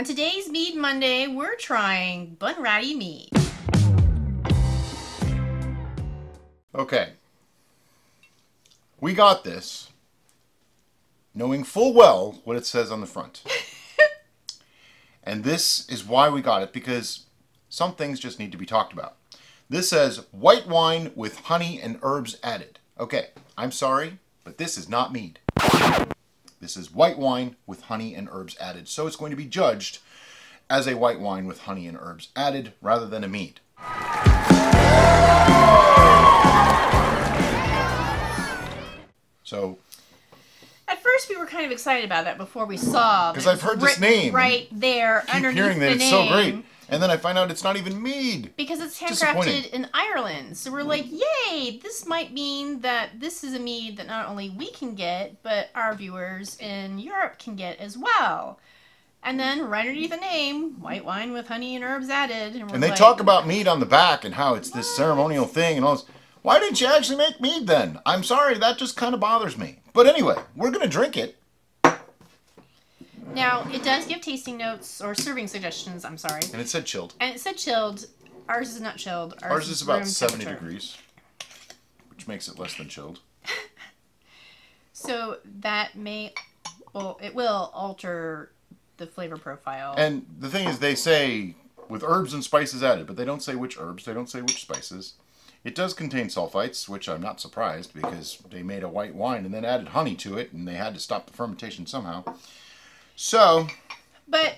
On today's Mead Monday, we're trying Bunratty Mead. Okay. We got this, knowing full well what it says on the front. and this is why we got it, because some things just need to be talked about. This says white wine with honey and herbs added. Okay, I'm sorry, but this is not mead. This is white wine with honey and herbs added. So it's going to be judged as a white wine with honey and herbs added rather than a mead. So At first, we were kind of excited about that before we saw because I've heard this name right there underneath hearing that the it's name. so great. And then I find out it's not even mead. Because it's handcrafted in Ireland. So we're like, yay, this might mean that this is a mead that not only we can get, but our viewers in Europe can get as well. And then right underneath the name, white wine with honey and herbs added. And, we're And they like, talk about mead on the back and how it's this ceremonial thing and all this. Why didn't you actually make mead then? I'm sorry, that just kind of bothers me. But anyway, we're going to drink it. Now, it does give tasting notes or serving suggestions, I'm sorry. And it said chilled. And it said chilled. Ours is not chilled. Ours, Ours is about 70 degrees, which makes it less than chilled. So that may, well, it will alter the flavor profile. And the thing is, they say with herbs and spices added, but they don't say which herbs, they don't say which spices. It does contain sulfites, which I'm not surprised because they made a white wine and then added honey to it, and they had to stop the fermentation somehow. So, But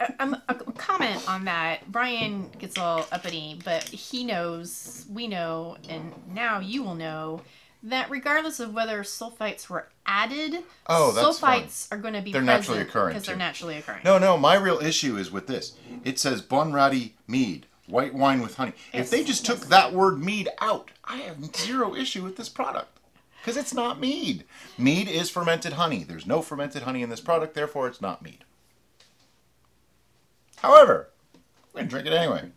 a, um, a comment on that. Brian gets all uppity, but he knows, we know, and now you will know that regardless of whether sulfites were added, Oh, sulfites are going to be They're naturally occurring, because they're naturally occurring. no, no, my real issue is with this. It says Bunratty mead, white wine with honey. Yes, if they just took that word mead out, I have zero issue with this product. Because it's not mead. Mead is fermented honey. There's no fermented honey in this product, therefore it's not mead. However, we're going to drink it anyway.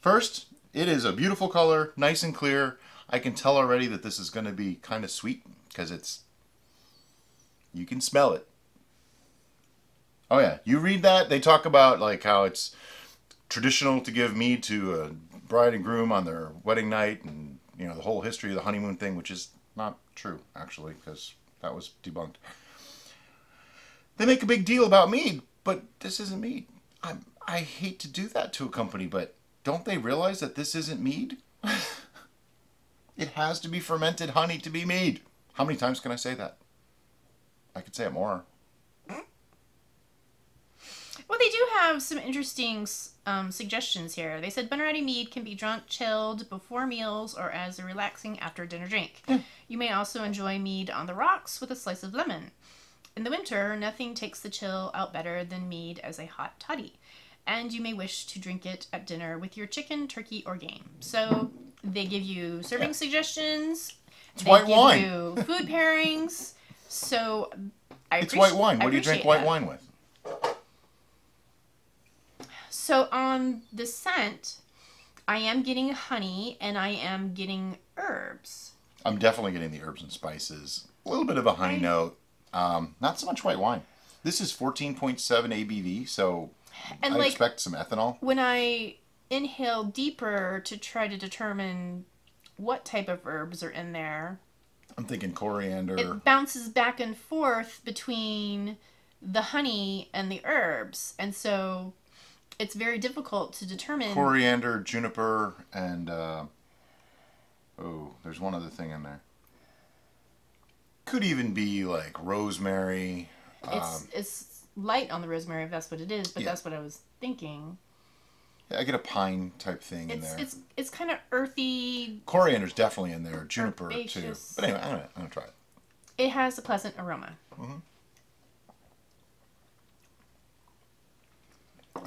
First, it is a beautiful color, nice and clear. I can tell already that this is going to be kind of sweet because it's. You can smell it. Oh yeah, you read that they talk about like how it's traditional to give mead to a bride and groom on their wedding night, and you know the whole history of the honeymoon thing, which is not true actually because that was debunked. They make a big deal about mead, but this isn't mead. I I hate to do that to a company, but don't they realize that this isn't mead? it has to be fermented honey to be mead. How many times can I say that? I could say it more. They do have some interesting um, suggestions here. They said Bunratty mead can be drunk chilled before meals or as a relaxing after dinner drink. You may also enjoy mead on the rocks with a slice of lemon. In the winter, nothing takes the chill out better than mead as a hot toddy. And you may wish to drink it at dinner with your chicken, turkey, or game. So they give you serving Yeah. suggestions. It's they white give wine. you food pairings. So I It's white wine. What do you drink white that. wine with? So on the scent, I am getting honey and I am getting herbs. I'm definitely getting the herbs and spices. A little bit of a honey I- note. Um, not so much white wine. This is 14.7 ABV, so And I like expect some ethanol. when I inhale deeper to try to determine what type of herbs are in there, I'm thinking coriander. it bounces back and forth between the honey and the herbs. And so it's very difficult to determine. coriander, juniper, and uh, oh, there's one other thing in there. Could even be like rosemary. it's Um, it's light on the rosemary if that's what it is, but Yeah. that's what I was thinking. I get a pine type thing in there. it's it's kind of earthy. Coriander's definitely in there. Juniper too. But anyway, I'm gonna, I'm gonna try it. It has a pleasant aroma.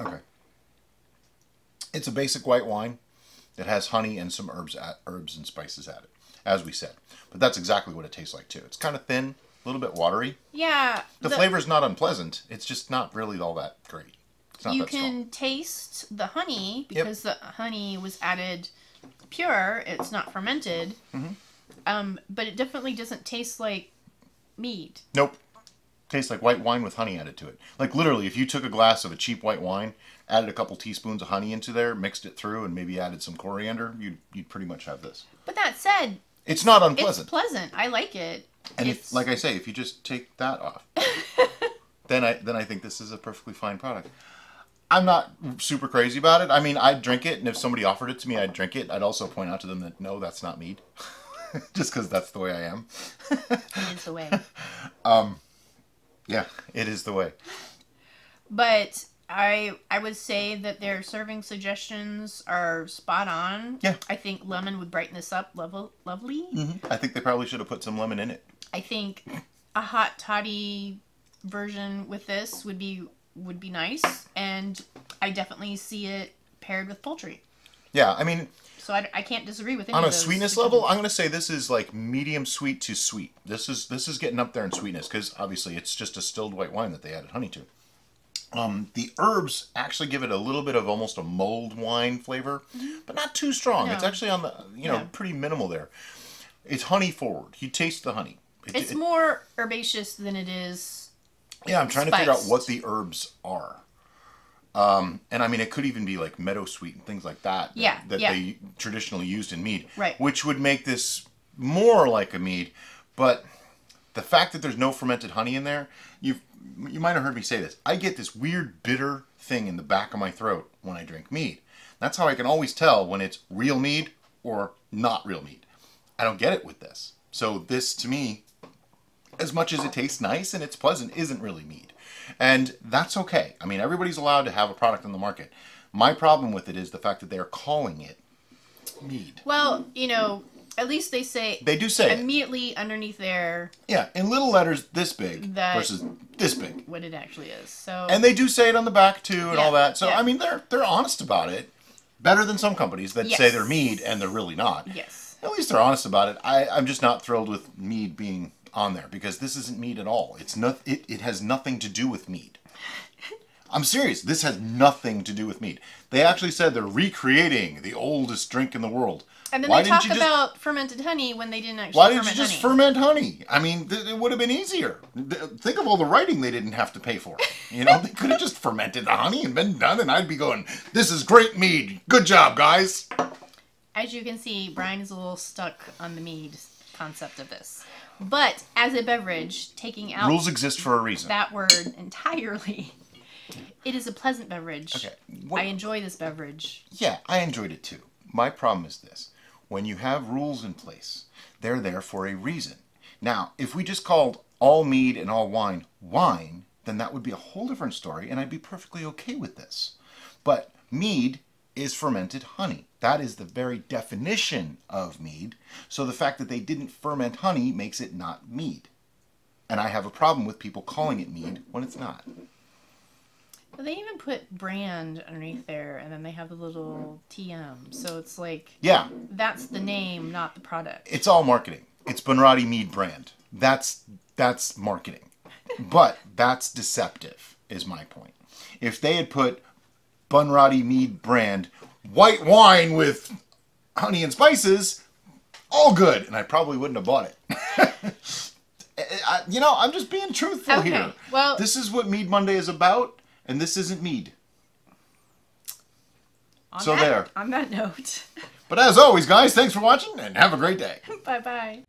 Okay. It's a basic white wine. It has honey and some herbs, at, herbs and spices added, as we said. But that's exactly what it tastes like too. It's kind of thin, a little bit watery. Yeah, The, flavor's not unpleasant. It's just not really all that great. It's not you that can strong. taste the honey because the honey was added pure. It's not fermented. Mm-hmm. Um, but it definitely doesn't taste like mead. Nope. Tastes like white wine with honey added to it. Like literally, if you took a glass of a cheap white wine, added a couple teaspoons of honey into there, mixed it through, and maybe added some coriander, you'd you'd pretty much have this. But that said, It's not unpleasant. it's pleasant. I like it. and if, like I say, if you just take that off, then I then I think this is a perfectly fine product. I'm not super crazy about it. I mean, I'd drink it, and if somebody offered it to me, I'd drink it. I'd also point out to them that no, that's not mead, just because that's the way I am. it is the way. Um, Yeah, it is the way. But I I would say that their serving suggestions are spot on. Yeah. I think lemon would brighten this up level lovely. Mm-hmm. I think they probably should have put some lemon in it. I think a hot toddy version with this would be would be nice, and I definitely see it paired with poultry. Yeah, I mean, So I, I can't disagree with any on a sweetness level, I'm gonna say this is like medium sweet to sweet. This is this is getting up there in sweetness because obviously it's just a distilled white wine that they added honey to. Um, the herbs actually give it a little bit of almost a mulled wine flavor, but not too strong. It's actually on the you know Yeah. pretty minimal there. It's honey forward. You taste the honey. It- It's it- more herbaceous than it is. Yeah, I'm trying to figure out what the herbs are. Um, and I mean, it could even be like meadow sweet and things like that. that Yeah, That yeah. they traditionally used in mead. Right. Which would make this more like a mead. But the fact that there's no fermented honey in there, you you might have heard me say this. I get this weird bitter thing in the back of my throat when I drink mead. That's how I can always tell when it's real mead or not real mead. I don't get it with this. So this to me as much as it tastes nice and it's pleasant, isn't really mead. And that's okay. I mean, everybody's allowed to have a product on the market. My problem with it is the fact that they're calling it mead. Well, you know, at least they say They do say it. immediately underneath there Yeah, in little letters this big versus this big. what it actually is. So And they do say it on the back too and Yeah, all that. So yeah. I mean, they're they're honest about it. Better than some companies that say they're mead and they're really not. yes, At least they're honest about it. I, I'm just not thrilled with mead being on there because this isn't mead at all. It's not. It, it has nothing to do with mead. I'm serious. This has nothing to do with mead. They actually said they're recreating the oldest drink in the world. and then Why they talk just- about fermented honey when they didn't actually Why didn't you just honey. ferment honey? I mean, th- it would have been easier. Th- Think of all the writing they didn't have to pay for. You know, they could have just fermented the honey and been done, and I'd be going, "This is great mead. Good job, guys." As you can see, Brian is a little stuck on the mead concept of this. But as a beverage, taking out Rules exist for a reason. that word entirely, it is a pleasant beverage. Okay, what- I enjoy this beverage. Yeah, I enjoyed it too. My problem is this when you have rules in place, they're there for a reason. Now, if we just called all mead and all wine wine, then that would be a whole different story, and I'd be perfectly okay with this. But mead is fermented honey. That is the very definition of mead. So the fact that they didn't ferment honey makes it not mead. And I have a problem with people calling it mead when it's not. But they even put brand underneath there, and then they have the little TM. So it's like Yeah, that's the name, not the product. it's all marketing. It's Bunratty Mead brand. That's that's marketing. But that's deceptive is my point. If they had put Bunratty Mead brand white wine with honey and spices, all good, and I probably wouldn't have bought it. I- you know, I'm just being truthful Okay, here. well- this is what Mead Monday is about, and this isn't mead. So that, there. On that note, But as always, guys, thanks for watching, and have a great day. bye bye.